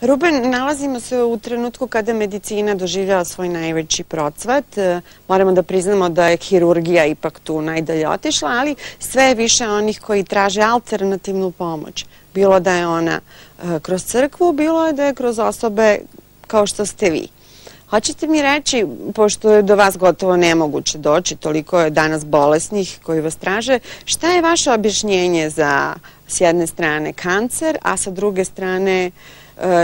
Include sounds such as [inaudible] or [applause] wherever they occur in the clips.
Ruben, nalazimo se u trenutku kada medicina doživljava svoj najveći procvat. E, moramo da priznamo da je hirurgija ipak tu najdalje otišla, ali sve je više onih koji traže alternativnu pomoć. Bilo da je ona e, kroz crkvu, bilo je da je kroz osobe kao što ste vi. Hoćete mi reći, pošto je do vas gotovo nemoguće doći, toliko je danas bolesnih koji vas traže, šta je vaše objašnjenje za s jedne strane kancer, a sa druge strane e,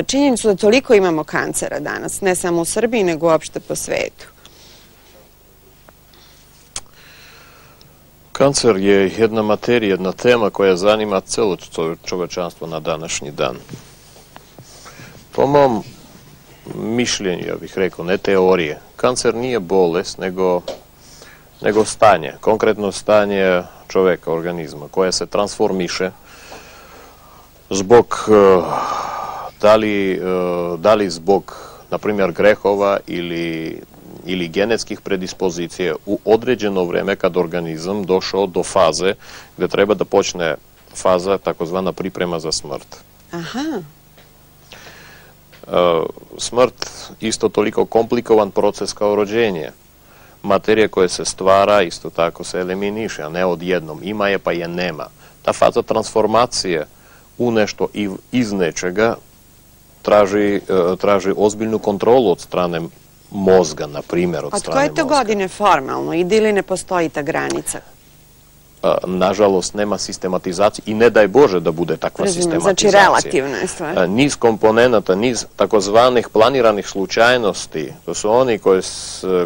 činjenicu da toliko imamo kancera danas, ne samo u Srbiji, nego uopšte po svetu? Kancer je jedna materija, jedna tema koja zanima celo čovečanstvo na današnji dan. Po mom mišljenju, ja bih rekao, ne teorije. Kancer nije bolest, nego, nego stanje, konkretno stanje čoveka, organizma, koje se transformiše zbog, e, da li, e, da li zbog, na primjer, grehova ili, ili genetskih predispozicije u određeno vreme kad organizam došao do faze gde treba da počne faza takozvana priprema za smrt. Aha. E, smrt isto toliko komplikovan proces kao rođenje. Materija koja se stvara isto tako se eliminiše, a ne odjednom. Ima je pa je nema. Ta faza transformacije u nešto iz nečega traži, e, traži ozbiljnu kontrolu od strane mozga, na primjer, od strane mozga. Od koje to godine formalno? Ide ili ne postoji ta granica? nažalost nema sistematizacije i ne daj Bože da bude takva Razumem, sistematizacija. Znači relativna je stvar. Niz komponenta, niz takozvanih planiranih slučajnosti, to su oni koji,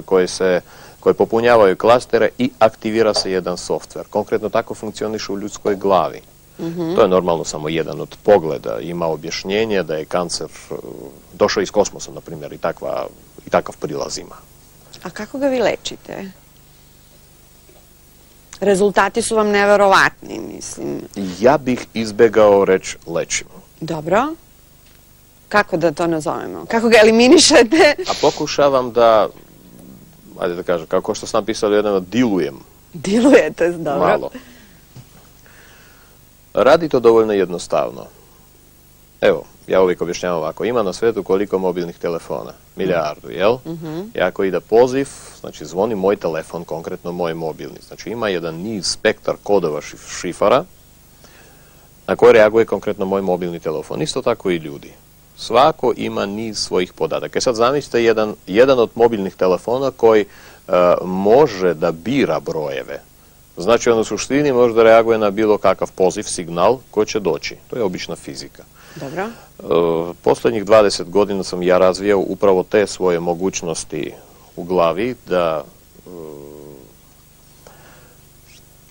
koji se koji popunjavaju klastere i aktivira se jedan softver. Konkretno tako funkcioniše u ljudskoj glavi. Mhm. To je normalno samo jedan od pogleda. Ima objašnjenje da je kancer uh, došao iz kosmosa, na primjer, i, takva, i takav prilaz ima. A kako ga vi lečite? Rezultati su vam neverovatni, mislim. Ja bih izbegao reč lečimo. Dobro. Kako da to nazovemo? Kako ga eliminišete? A pokušavam da, ajde da kažem, kako što sam napisao jednom, dilujem. Dilujete, dobro. Malo. Radi to dovoljno jednostavno. Evo, ja uvijek objašnjavam ovako, ima na svetu koliko mobilnih telefona? Milijardu, jel? Mhm. I ako ide poziv, znači zvoni moj telefon, konkretno moj mobilni. Znači ima jedan niz spektar kodova šifara na koje reaguje konkretno moj mobilni telefon. Isto tako i ljudi. Svako ima niz svojih podataka. E sad zamislite jedan, jedan od mobilnih telefona koji e, može da bira brojeve. Значи, на суштини може да реагуе на било какав позив, сигнал, кој ќе дочи. Тоа е обична физика. Добра. Последних 20 година сам ја развијал управо те своје могуćности у глави да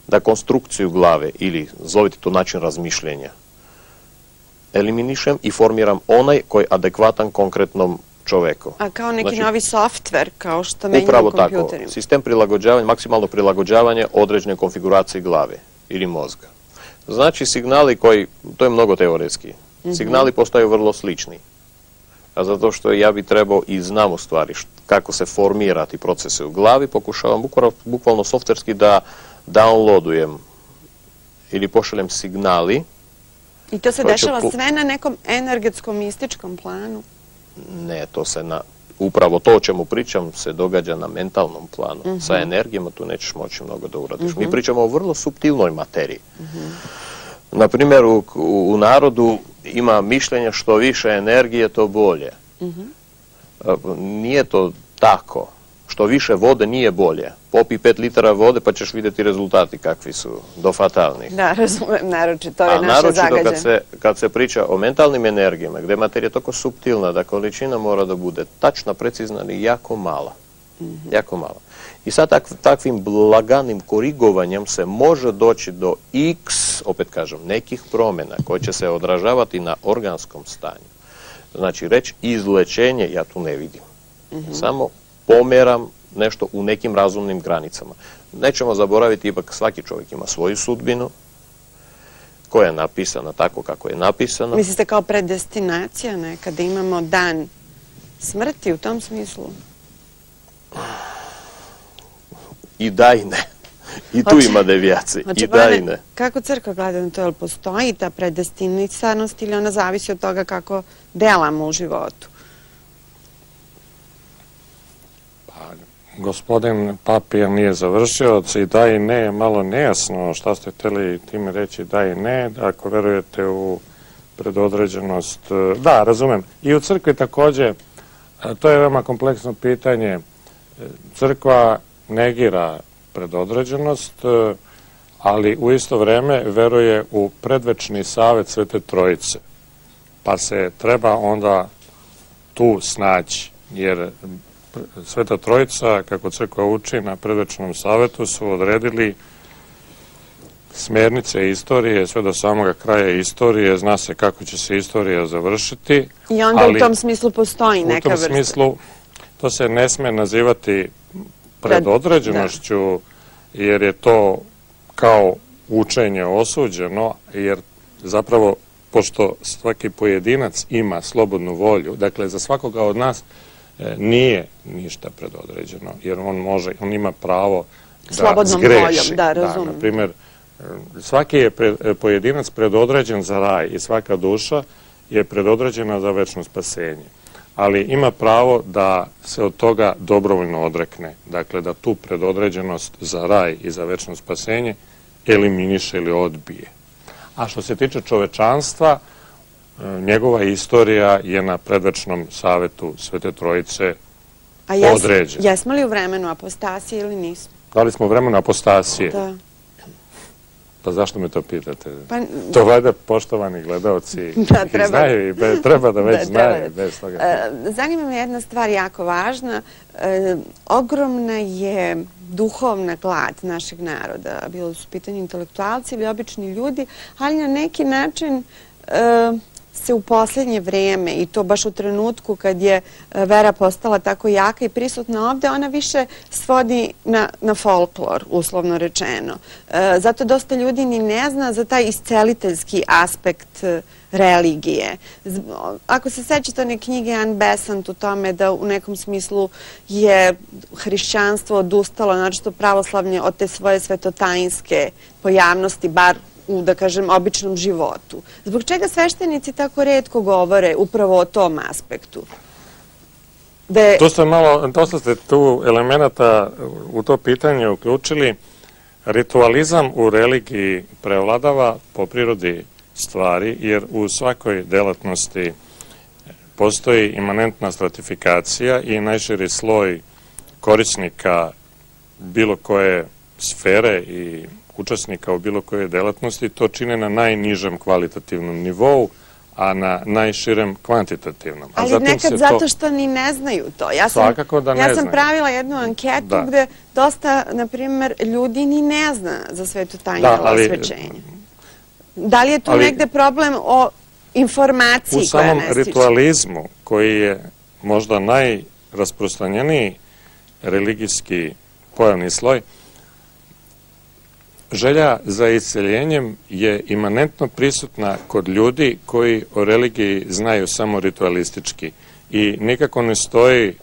да конструкцију главе или зовите начин размишлења елиминишем и формирам онај кој адекватан конкретном čoveku. A kao neki znači, novi softver, kao što menjamo upravo kompjuterima. Upravo tako. Sistem prilagođavanja, maksimalno prilagođavanje određenoj konfiguraciji glave ili mozga. Znači signali koji, to je mnogo teoretski, Mhm. Signali postaju vrlo slični. A zato što ja bi trebao i znam u stvari kako se formirati procese u glavi, pokušavam bukvalno softverski da downloadujem ili pošaljem signali. I to se dešava sve na nekom energetskom mističkom planu? Ne, to se na, upravo to o čemu pričam se događa na mentalnom planu. Mhm. Sa energijama tu nećeš moći mnogo da uradiš. Mi mhm. pričamo o vrlo subtilnoj materiji. Na primjer, u, u narodu ima mišljenje što više energije, to bolje. Mhm. Nije to tako. Što više vode nije bolje. Popi 5 litara vode pa ćeš vidjeti rezultati kakvi su, do fatalnih. Da, razumem, naročito, to je naše zagađe. A naročito kad se, kad se priča o mentalnim energijama, gde je materija toliko subtilna da količina mora da bude tačna, precizna i jako mala. Mhm. Jako mala. I sad takvim blaganim korigovanjem se može doći do x, opet kažem, nekih promjena koje će se odražavati na organskom stanju. Znači, reći izlečenje ja tu ne vidim. Mhm. Samo pomeram nešto u nekim razumnim granicama. Nećemo zaboraviti, ipak svaki čovjek ima svoju sudbinu, koja je napisana tako kako je napisana. Mislite kao predestinacija nekada imamo dan smrti u tom smislu? i da i ne. I tu ima devijacije, znači, i da i ne. Kako crkva gleda na to, jel postoji ta predestinisanost ili ona zavisi od toga kako delamo u životu? Gospodin Papija nije završio, i da i ne je malo nejasno šta ste hteli time reći da i ne, ako verujete u predodređenost. Da, razumem. I u crkvi takođe, to je veoma kompleksno pitanje. Crkva negira predodređenost, ali u isto vreme veruje u predvečni savet Svete Trojice. Pa se treba onda tu snaći, jer Sveta Trojica, kako crkva uči na predvečnom savetu, su odredili smernice istorije, sve do samoga kraja istorije, zna se kako će se istorija završiti. I onda u tom smislu postoji neka vrsta. U tom smislu to se ne sme nazivati predodređenošću, jer je to kao učenje osuđeno, jer zapravo, pošto svaki pojedinac ima slobodnu volju, dakle, za svakoga od nas nije ništa predodređeno, jer on može, on ima pravo da Slobodnom zgreši. Voljom, da. Da, na primjer, e, svaki je e, pojedinac predodređen za raj i svaka duša je predodređena za večno spasenje. Ali ima pravo da se od toga dobrovoljno odrekne. Dakle, da tu predodređenost za raj i za večno spasenje eliminiše ili odbije. A što se tiče čovečanstva, njegova istorija je na predvečnom savetu Svete Trojice A jes, određena. Jesmo li u vremenu apostasije ili nismo? Da li smo u vremenu apostasije? Da. Pa zašto me to pitate? Pa, to valjda poštovani gledalci [laughs] da, treba, znaju i be, treba da već da, znaju. Bez toga. E, zanima me jedna stvar jako važna. E, ogromna je duhovna glad našeg naroda. Bilo su pitanje intelektualci ili obični ljudi, ali na neki način e, se u posljednje vrijeme i to baš u trenutku kad je e, vera postala tako jaka i prisutna ovde, ona više svodi na, na folklor, uslovno rečeno. E, zato dosta ljudi ni ne zna za taj isceliteljski aspekt e, religije. Ako se sećate one knjige Anne Besant u tome da u nekom smislu je hrišćanstvo odustalo, to pravoslavlje od te svoje svetotajinske pojavnosti, bar u, da kažem, običnom životu. Zbog čega sveštenici tako redko govore upravo o tom aspektu? Da je... To ste malo, dosta ste tu elemenata u to pitanje uključili. Ritualizam u religiji prevladava po prirodi stvari, jer u svakoj delatnosti postoji imanentna stratifikacija i najširi sloj korisnika bilo koje sfere i učesnika u bilo kojoj delatnosti to čine na najnižem kvalitativnom nivou, a na najširem kvantitativnom. Ali a nekad zato što ni ne znaju to. Ja sam, Svakako da ne Ja sam pravila jednu anketu da. gde dosta, na primjer, ljudi ni ne zna za svetu tajne da, ali, osvećenje. Da li je tu ali, negde problem o informaciji koja ne stiče? U samom ritualizmu, koji je možda najrasprostranjeniji religijski pojavni sloj, Želja za isceljenjem je imanentno prisutna kod ljudi koji o religiji znaju samo ritualistički i nikako ne stoji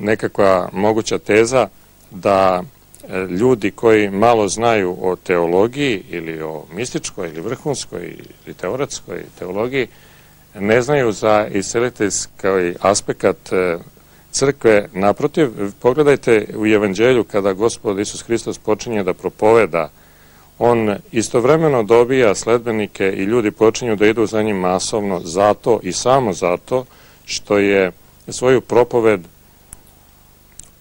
nekakva moguća teza da e, ljudi koji malo znaju o teologiji ili o mističkoj ili vrhunskoj ili teoretskoj teologiji ne znaju za isceliteljski aspekt e, crkve. Naprotiv, pogledajte u evanđelju kada gospod Isus Hristos počinje da propoveda, on istovremeno dobija sledbenike i ljudi počinju da idu za njim masovno zato i samo zato što je svoju propoved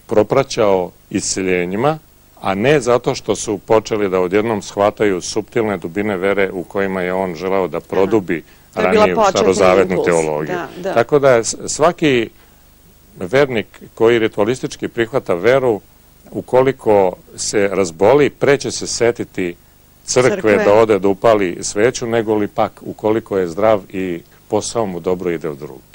propraćao isceljenjima, a ne zato što su počeli da odjednom shvataju subtilne dubine vere u kojima je on želao da produbi ranije starozavetnu teologiju. Da, da. Tako da svaki vernik koji ritualistički prihvata veru, ukoliko se razboli, preće se setiti crkve, crkve, da ode da upali sveću, nego li pak ukoliko je zdrav i posao mu dobro ide u drugu.